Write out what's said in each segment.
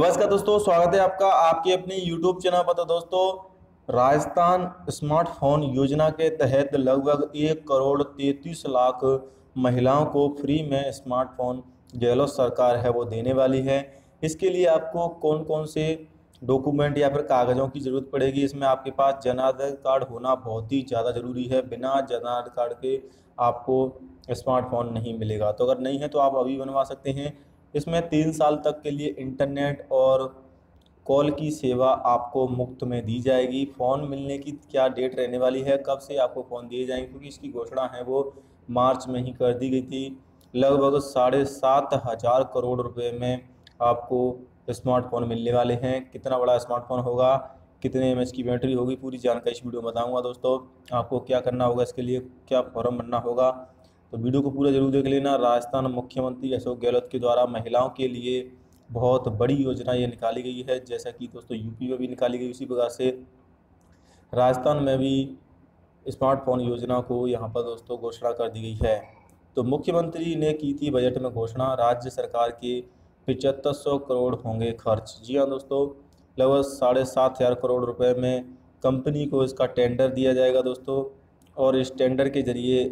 नमस्कार दोस्तों, स्वागत है आपका आपके अपने YouTube चैनल पर। तो दोस्तों, राजस्थान स्मार्टफ़ोन योजना के तहत लगभग एक करोड़ तैतीस लाख महिलाओं को फ्री में स्मार्टफ़ोन गहलोत सरकार है, वो देने वाली है। इसके लिए आपको कौन कौन से डॉक्यूमेंट या फिर कागज़ों की ज़रूरत पड़ेगी? इसमें आपके पास जन आधार कार्ड होना बहुत ही ज़्यादा ज़रूरी है। बिना जन आधार कार्ड के आपको स्मार्टफ़ोन नहीं मिलेगा। तो अगर नहीं है तो आप अभी बनवा सकते हैं। इसमें तीन साल तक के लिए इंटरनेट और कॉल की सेवा आपको मुफ़्त में दी जाएगी। फ़ोन मिलने की क्या डेट रहने वाली है? कब से आपको फ़ोन दिए जाएँगे? क्योंकि इसकी घोषणा है, वो मार्च में ही कर दी गई थी। लगभग साढ़े सात हज़ार करोड़ रुपए में आपको स्मार्टफ़ोन मिलने वाले हैं। कितना बड़ा स्मार्टफ़ोन होगा? कितने एमएच की बैटरी होगी? पूरी जानकारी इस वीडियो में बताऊँगा। दोस्तों, आपको क्या करना होगा इसके लिए? क्या फॉर्म भरना होगा? तो वीडियो को पूरा ज़रूर देख लेना। राजस्थान मुख्यमंत्री अशोक गहलोत के द्वारा महिलाओं के लिए बहुत बड़ी योजना ये निकाली गई है। जैसा कि दोस्तों यूपी में भी निकाली गई उसी प्रकार से। राजस्थान में भी स्मार्टफ़ोन योजना को यहाँ पर दोस्तों घोषणा कर दी गई है। तो मुख्यमंत्री ने की थी बजट में घोषणा। राज्य सरकार के पिचहत्तर सौ करोड़ होंगे खर्च। जी हाँ दोस्तों, लगभग साढ़े सात हज़ार करोड़ रुपए में कंपनी को इसका टेंडर दिया जाएगा दोस्तों। और इस टेंडर के ज़रिए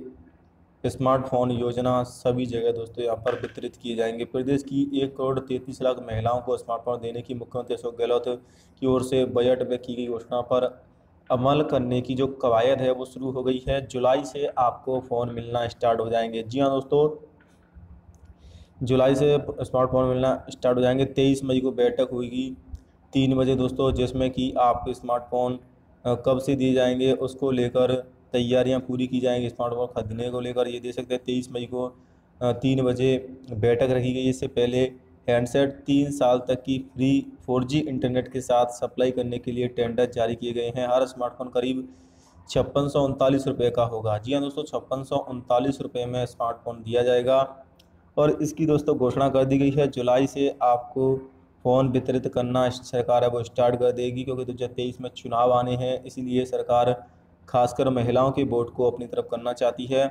स्मार्टफ़ोन योजना सभी जगह दोस्तों यहाँ पर वितरित किए जाएँगे। प्रदेश की एक करोड़ तैंतीस लाख महिलाओं को स्मार्टफ़ोन देने की मुख्यमंत्री अशोक गहलोत की ओर से बजट में की गई घोषणा पर अमल करने की जो कवायद है वो शुरू हो गई है। जुलाई से आपको फ़ोन मिलना स्टार्ट हो जाएँगे। जी हाँ दोस्तों, जुलाई से स्मार्टफ़ोन मिलना स्टार्ट हो जाएँगे। तेईस मई को बैठक होगी तीन बजे दोस्तों, जिसमें कि आपको स्मार्टफ़ोन कब से दिए जाएँगे, उसको लेकर तैयारियाँ पूरी की जाएँगी स्मार्टफ़ोन खरीदने को लेकर। ये दे सकते हैं, तेईस मई को तीन बजे बैठक रखी गई इससे पहले हैंडसेट तीन साल तक की फ्री फोर इंटरनेट के साथ सप्लाई करने के लिए टेंडर जारी किए गए हैं। हर स्मार्टफ़ोन करीब छप्पन सौ उनतालीस रुपये का होगा। जी हाँ दोस्तों, छप्पन सौ उनतालीस रुपये में स्मार्टफ़ोन दिया जाएगा। और इसकी दोस्तों घोषणा कर दी गई है, जुलाई से आपको फ़ोन वितरित करना सरकार है वो स्टार्ट कर देगी, क्योंकि दो हज़ार तेईस में चुनाव आने हैं, इसीलिए सरकार खासकर महिलाओं के वोट को अपनी तरफ़ करना चाहती है।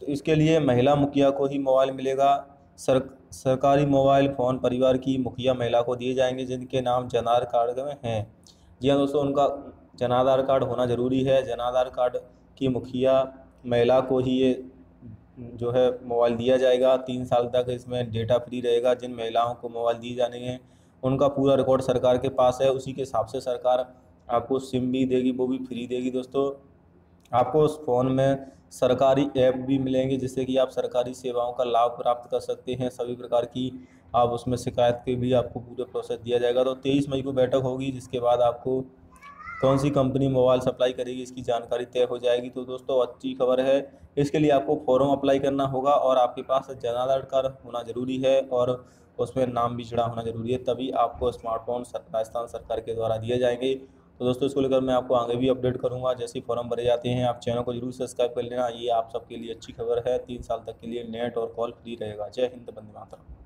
तो इसके लिए महिला मुखिया को ही मोबाइल मिलेगा। सर, सरकारी मोबाइल फ़ोन परिवार की मुखिया महिला को दिए जाएँगे, जिनके नाम जनाधार कार्ड में हैं। जी हाँ दोस्तों, उनका जनाधार कार्ड होना ज़रूरी है। जनाधार कार्ड की मुखिया महिला को ही ये जो है मोबाइल दिया जाएगा। तीन साल तक इसमें डेटा फ्री रहेगा। जिन महिलाओं को मोबाइल दिए जाने हैं, उनका पूरा रिकॉर्ड सरकार के पास है। उसी के हिसाब से सरकार आपको सिम भी देगी, वो भी फ्री देगी दोस्तों। आपको उस फ़ोन में सरकारी ऐप भी मिलेंगे, जिससे कि आप सरकारी सेवाओं का लाभ प्राप्त कर सकते हैं। सभी प्रकार की आप उसमें शिकायत के भी आपको पूरे प्रोसेस दिया जाएगा। तो तेईस मई को बैठक होगी, जिसके बाद आपको कौन सी कंपनी मोबाइल सप्लाई करेगी, इसकी जानकारी तय हो जाएगी। तो दोस्तों, अच्छी खबर है। इसके लिए आपको फॉर्म अप्लाई करना होगा और आपके पास जन आधार कार्ड होना ज़रूरी है और उसमें नाम भी जुड़ा होना ज़रूरी है। तभी आपको स्मार्टफ़ोन राजस्थान सरकार के द्वारा दिए जाएँगे। तो दोस्तों, इसको लेकर मैं आपको आगे भी अपडेट करूँगा। जैसे फॉर्म भरे जाते हैं, आप चैनल को ज़रूर सब्सक्राइब कर लेना। ये आप सबके लिए अच्छी खबर है। तीन साल तक के लिए नेट और कॉल फ्री रहेगा। जय हिंद बंदे मातरम।